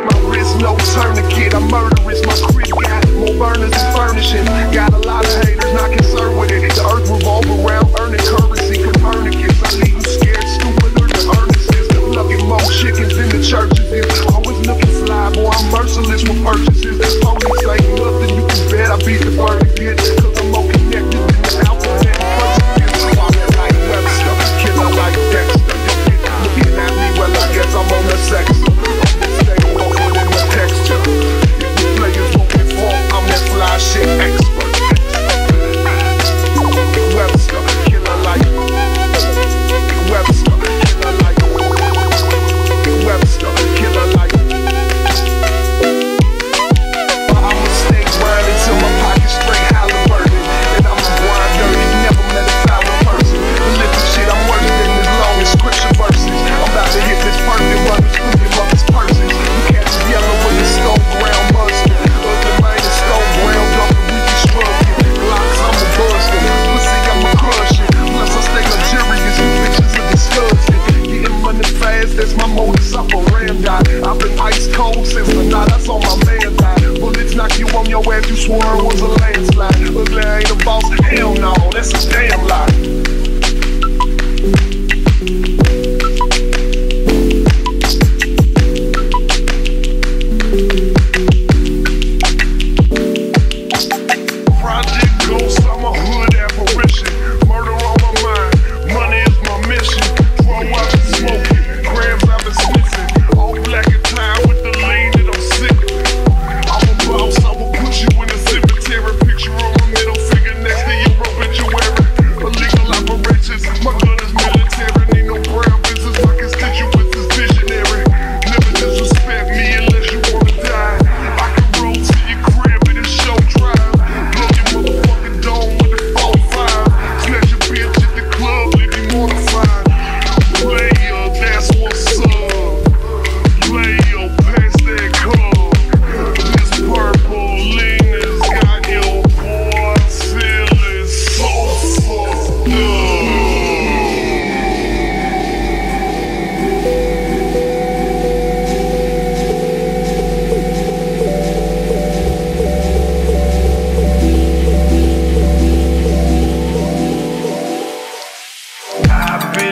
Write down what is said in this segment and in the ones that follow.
my wrist no tourniquet. I'm murderous, my crib got more burners than furnishing. Got a lot of haters, not concerned with it. The earth revolving. nah, that's on my man's eye. Bullets knock you on your ass. you swore it was a landslide. Ugly ain't a boss, hell no, that's a damn lie.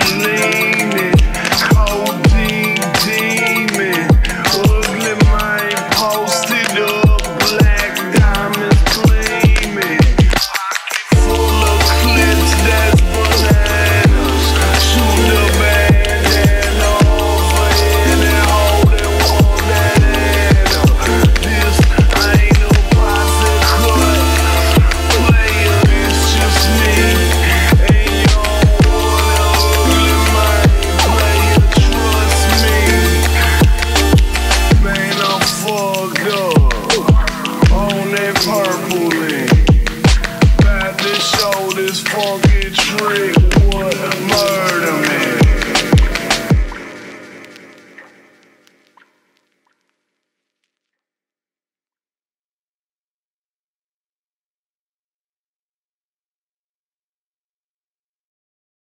I'm leaning.